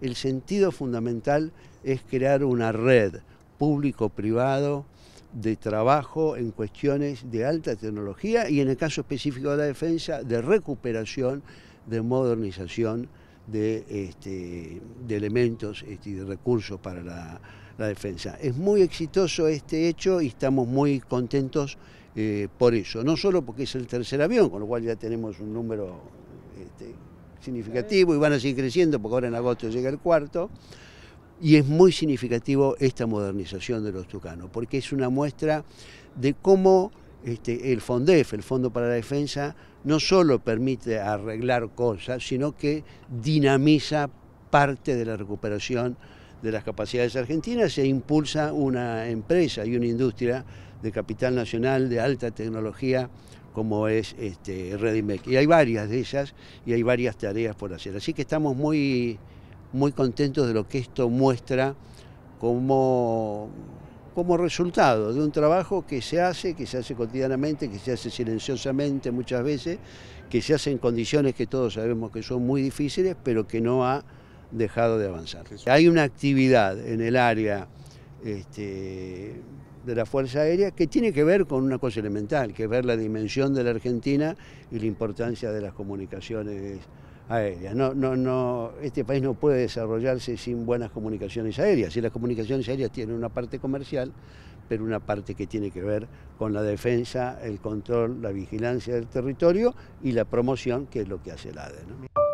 El sentido fundamental es crear una red público-privado de trabajo en cuestiones de alta tecnología y en el caso específico de la defensa, de recuperación, de modernización de, este, elementos este, y de recursos para la, defensa. Es muy exitoso este hecho y estamos muy contentos eh, por eso, no solo porque es el tercer avión, con lo cual ya tenemos un número este, significativo y van a seguir creciendo porque ahora en agosto llega el cuarto, y es muy significativo esta modernización de los tucanos, porque es una muestra de cómo este, el FONDEF, el Fondo para la Defensa, no solo permite arreglar cosas, sino que dinamiza parte de la recuperación de las capacidades argentinas e impulsa una empresa y una industria de capital nacional de alta tecnología como es este, Redimec. Y hay varias de ellas y hay varias tareas por hacer. Así que estamos muy muy contentos de lo que esto muestra como, como resultado de un trabajo que se hace, que se hace cotidianamente, que se hace silenciosamente muchas veces, que se hace en condiciones que todos sabemos que son muy difíciles, pero que no ha dejado de avanzar. Hay una actividad en el área este, de la Fuerza Aérea que tiene que ver con una cosa elemental, que es ver la dimensión de la Argentina y la importancia de las comunicaciones aéreas. No, no, no, este país no puede desarrollarse sin buenas comunicaciones aéreas. Y las comunicaciones aéreas tienen una parte comercial, pero una parte que tiene que ver con la defensa, el control, la vigilancia del territorio y la promoción, que es lo que hace el ADE.